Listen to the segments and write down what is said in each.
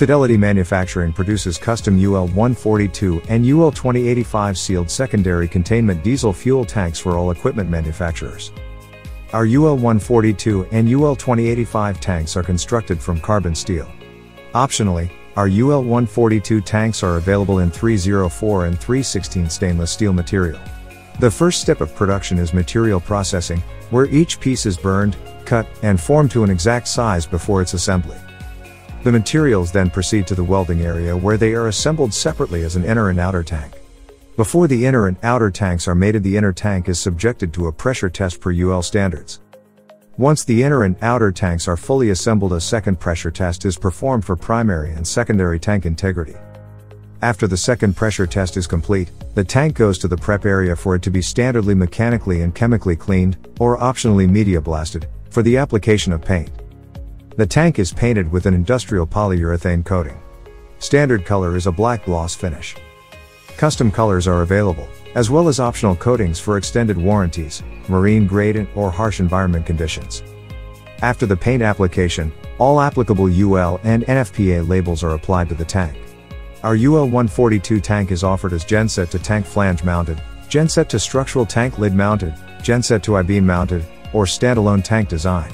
Fidelity Manufacturing produces custom UL 142 and UL 2085 sealed secondary containment diesel fuel tanks for all equipment manufacturers. Our UL 142 and UL 2085 tanks are constructed from carbon steel. Optionally, our UL 142 tanks are available in 304 and 316 stainless steel material. The first step of production is material processing, where each piece is burned, cut, and formed to an exact size before its assembly. The materials then proceed to the welding area where they are assembled separately as an inner and outer tank. Before the inner and outer tanks are mated the inner tank is subjected to a pressure test per UL standards. Once the inner and outer tanks are fully assembled a second pressure test is performed for primary and secondary tank integrity. After the second pressure test is complete, the tank goes to the prep area for it to be standardly mechanically and chemically cleaned, or optionally media blasted, for the application of paint. The tank is painted with an industrial polyurethane coating. Standard color is a black gloss finish. Custom colors are available, as well as optional coatings for extended warranties, marine grade or harsh environment conditions. After the paint application, all applicable UL and NFPA labels are applied to the tank. Our UL 142 tank is offered as genset to tank flange mounted, genset to structural tank lid mounted, genset to I-beam mounted, or standalone tank design.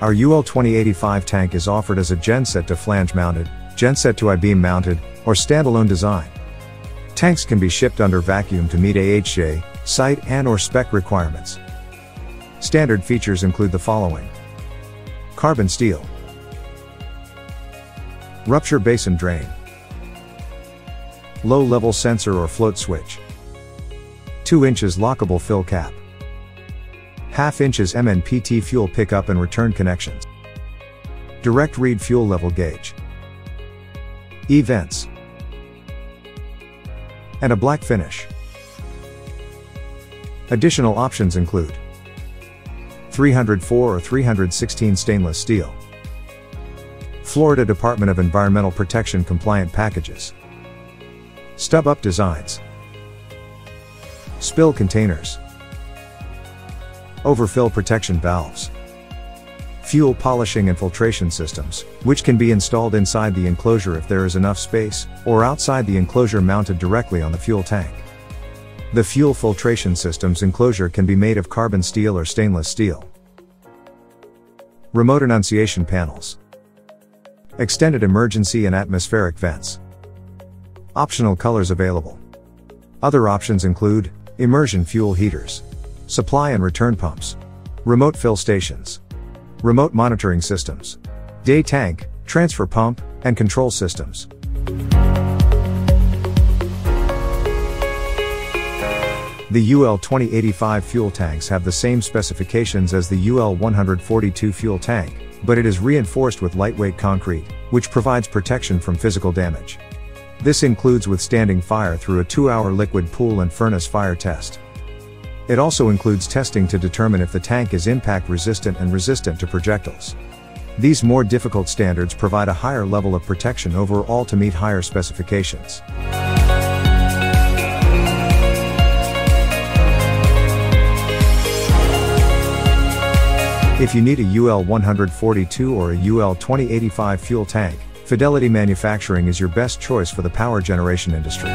Our UL 2085 tank is offered as a genset to flange mounted, genset to I-beam mounted, or standalone design. Tanks can be shipped under vacuum to meet AHJ, site and or spec requirements. Standard features include the following. Carbon steel. Rupture basin drain. Low level sensor or float switch. 2 inches lockable fill cap half inches MNPT fuel pickup and return connections. Direct read fuel level gauge. E-vents. And a black finish. Additional options include 304 or 316 stainless steel. Florida Department of Environmental Protection compliant packages. Stub up designs. Spill containers. Overfill protection valves. Fuel polishing and filtration systems, which can be installed inside the enclosure if there is enough space, or outside the enclosure mounted directly on the fuel tank. The fuel filtration system's enclosure can be made of carbon steel or stainless steel. Remote annunciation panels. Extended emergency and atmospheric vents. Optional colors available. Other options include immersion fuel heaters. Supply and return pumps. Remote fill stations. Remote monitoring systems. Day tank, transfer pump, and control systems. The UL 2085 fuel tanks have the same specifications as the UL 142 fuel tank, but it is reinforced with lightweight concrete, which provides protection from physical damage. This includes withstanding fire through a two-hour liquid pool and furnace fire test. It also includes testing to determine if the tank is impact resistant and resistant to projectiles. These more difficult standards provide a higher level of protection overall to meet higher specifications. If you need a UL 142 or a UL 2085 fuel tank, Fidelity Manufacturing is your best choice for the power generation industry.